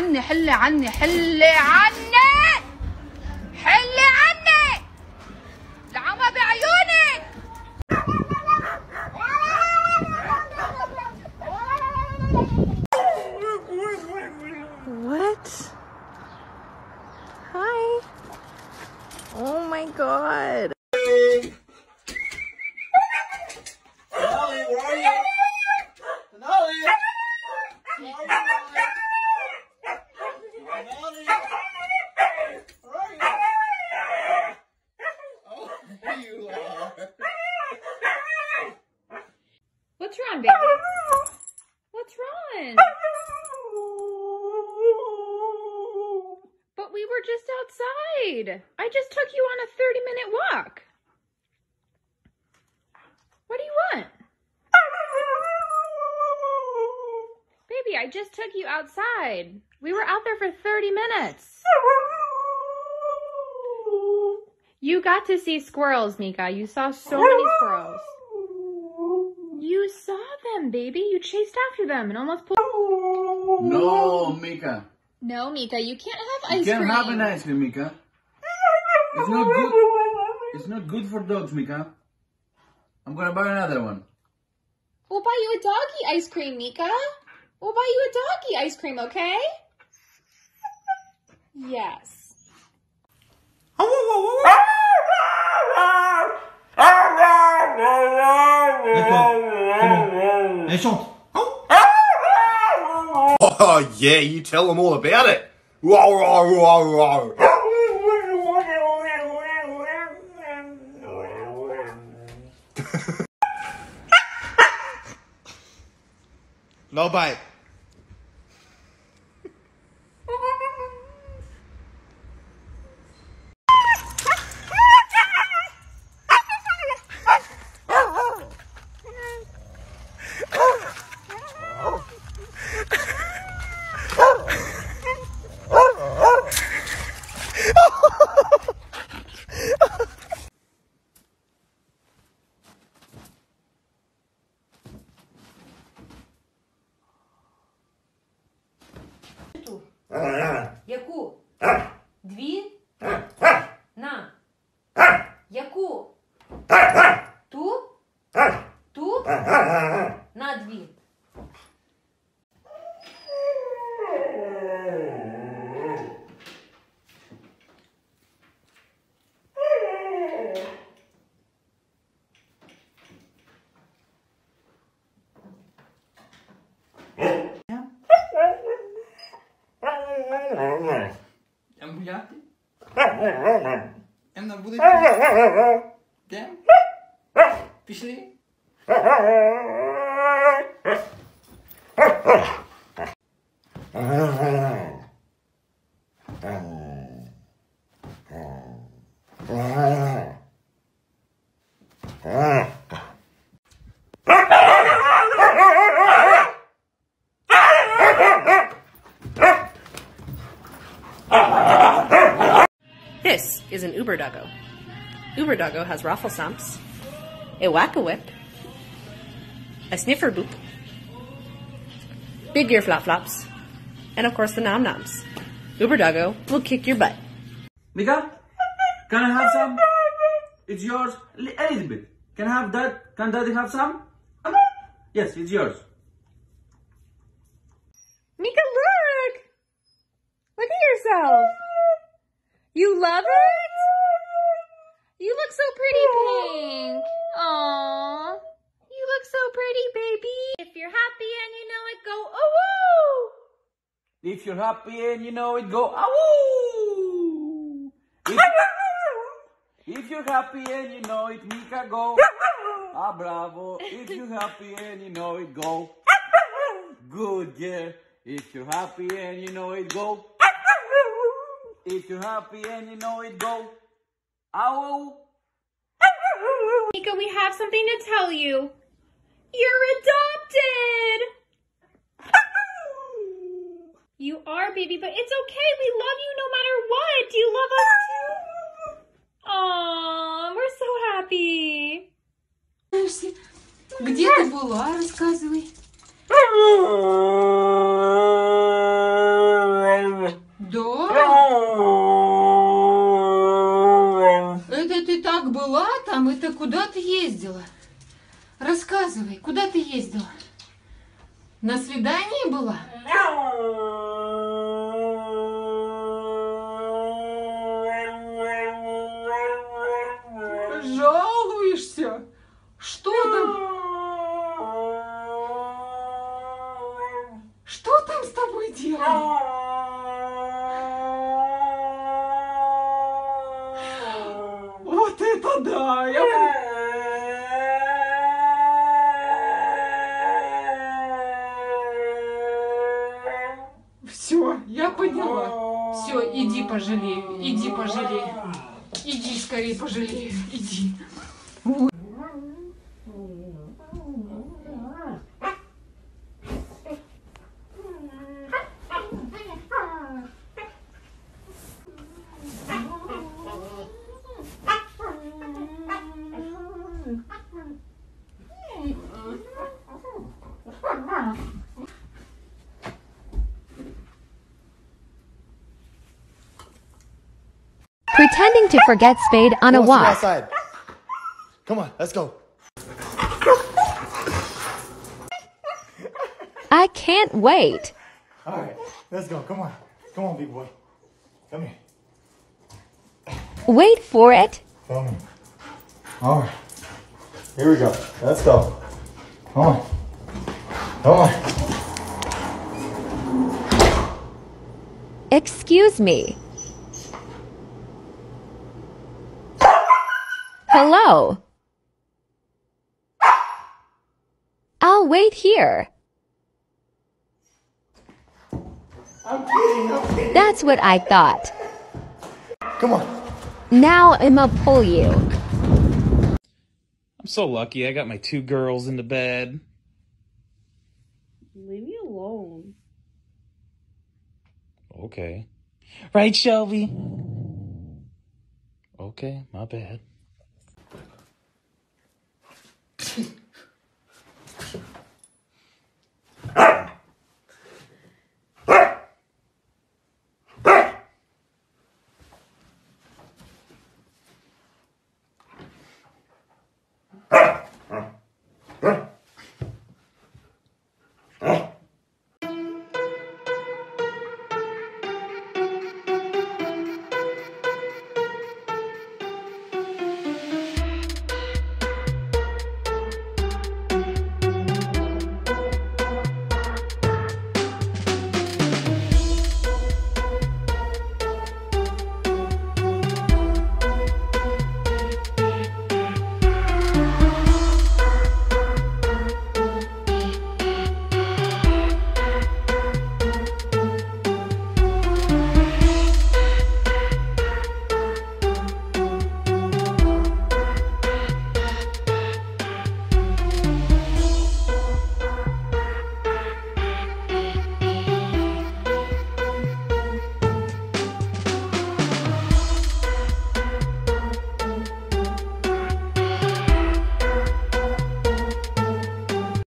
عني حلي عني حلي عني حلي عني العمى بعيونك What? Hi. Oh my god. Outside. I just took you on a 30 minute walk. What do you want? Baby, I just took you outside. We were out there for 30 minutes. You got to see squirrels, Mika. You saw so many squirrels. You saw them, baby. You chased after them and almost pulled. No, Mika. No, Mika, you can't have You ice can't cream. have an ice cream, Mika. It's not good. It's not good for dogs, Mika. I'm gonna buy another one. We'll buy you a doggy ice cream, Mika. We'll buy you a doggy ice cream, okay? Yes. Hey, chante. Oh yeah, you tell them all about it. 老板 Buiati. En dan moet ik... Dem. Pisley. Ah! This is an Uber Doggo. Uber Doggo has raffle stamps, a whack a whip, a sniffer boop, big ear flap flops, and of course the nom noms. Uber Doggo will kick your butt. Mika? Can I have some? It's yours. Li- A little bit. Can I have that? Can daddy have some? Yes, it's yours. Mika, look! Look at yourself. You love it? You look so pretty pink. Aww. You look so pretty, baby. If you're happy and you know it, go, oh, woo! If you're happy and you know it, go awoo! If, if you're happy and you know it, Mika, go ah bravo! If you're happy and you know it, go good, yeah. If you're happy and you know it, go. If you're happy and you know it, go ow! Mika, we have something to tell you. You're adopted! You are, baby, but it's okay. We love you no matter what. Do you love us too? Aw, we're so happy. Где ти була? Розказуй. Куда ты ездила? Рассказывай, куда ты ездила? На свидании была? Жалуешься? Что там? Что там с тобой делали? Я поняла. Все, иди пожалею, иди пожалею. Иди скорее пожалею, иди. Pretending to forget Spade on a Who wants to go walk. outside? Come on, let's go. I can't wait. All right, let's go. Come on. Come on, big boy. Come here. Wait for it. Come here. All right. Here we go. Let's go. Come on. Come on. Excuse me. Hello. I'll wait here. That's what I thought. Come on. Now I'ma pull you. I'm so lucky. I got my two girls into bed. Leave me alone. Okay. Right, Shelby? Okay, my bad.